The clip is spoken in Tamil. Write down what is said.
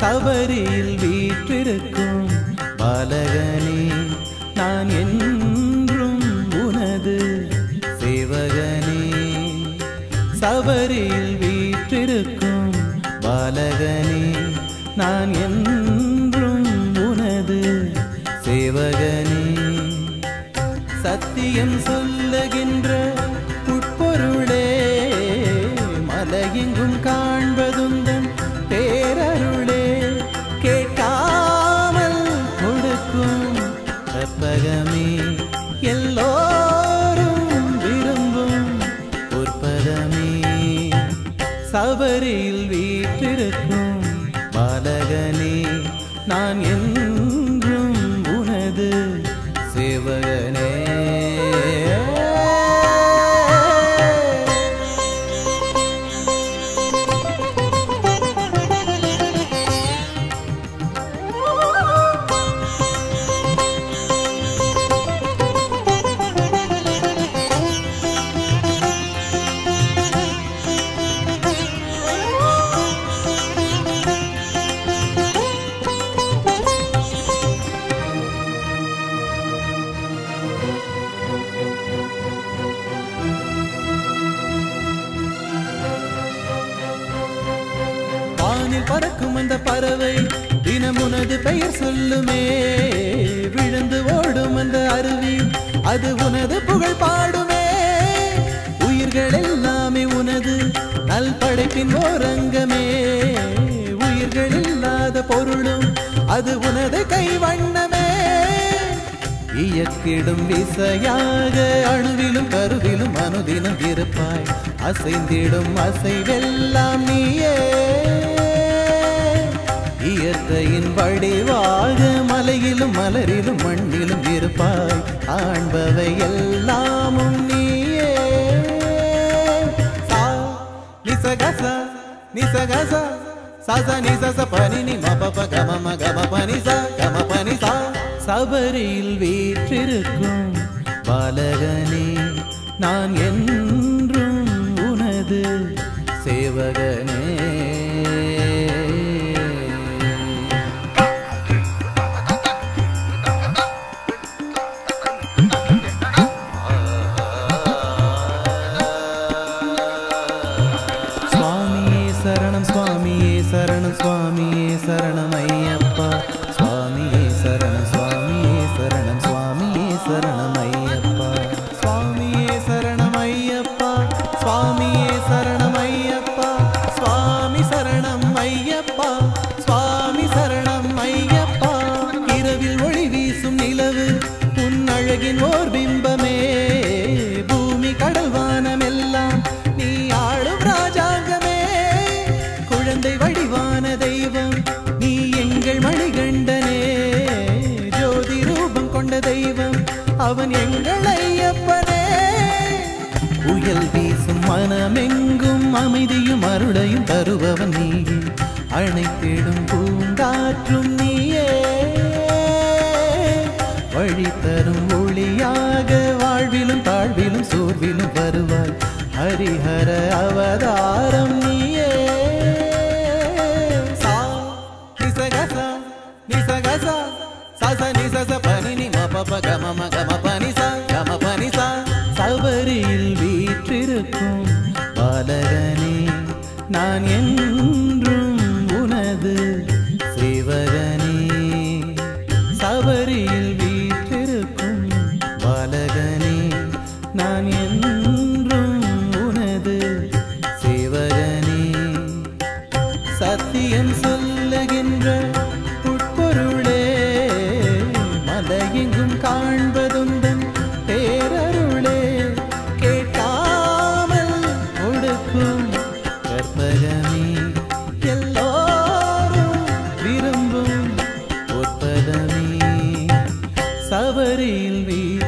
சபரியில் வீற்றிருக்கும் பாலகனே நான் என்றும் உனது சேவகனே. சபரியில் வீற்றிருக்கும் பாலகனே நான் என்றும் உனது சேவகனே. சத்தியம் சொல்லுகின்ற சபரியில் வீற்றிருக்கும் பாலகனே நான் என்றும் உனது சேவகனே. பறவை தினமுனது பெயர் சொல்லுமே. விழுந்து ஓடும் அந்த அருவி அது உனது புகழ் பாடுமே. உயிர்கள் எல்லாமே உனது நல் படைப்பின் ஓரங்கமே. உயிர்கள் இல்லாத பொருளும் அது உனது கைவண்ணமே இயக்கிடும் விசையாக அணுவிலும் கருவிலும் அனுதினம் இருப்பாய். அசைந்திடும் அசைவெல்லாம் நீயே. இயற்கையின் வடிவாக மலையிலும் மலரிலும் மண்ணிலும் இருப்பாய். ஆண்பவை எல்லாமும் நீயே. சா நிசகச நிசகச. சச நிசச பனினி மபப கம கம பனிசா கம பனிசா சபரியில் வீற்றிருக்கும் பாலகனே நான் என்றும் உனது சேவகனே. स्वामी शरणमयि। அவன் எங்கள் ஐயப்பனே. புயல் வீசும் மனமெங்கும் அமைதியும் அருளையும் தருபவன் நீயே. அணைத்திடும் பூந்தாற்றும் நீயே. வழி தரும் ஒளியாக வாழ்விலும் தாழ்விலும் சோர்விலும் வருவாய். ஹரிஹர அவதாரம் பனினி மபப கம பனிசா கம பனிசா சபரியில் வீற்றிருக்கும் பாலகனே நான் என்றும் உனது சேவகனே. சபரியில் வீற்றிருக்கும் பாலகனே நான் என்றும் உனது சேவகனே. சத்தியம் சொல்லுகின்ற உட்பொருளே மலையின் காண்பதுந்தன் பேரருளே கேட்காமல் கொடுக்கும் கற்பகமே. எல்லோரும் விரும்பும் உற்பதமே. சபரியில் வீ